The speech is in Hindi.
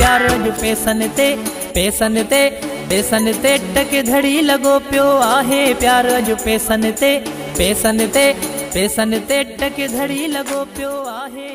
प्यार जो पेसन ते पेसन ते पेसन ते, टक धड़ी लगो पियो आहे प्यार जो पेसन ते पेसन ते पेसन ते, टक धड़ी लगो पियो आहे।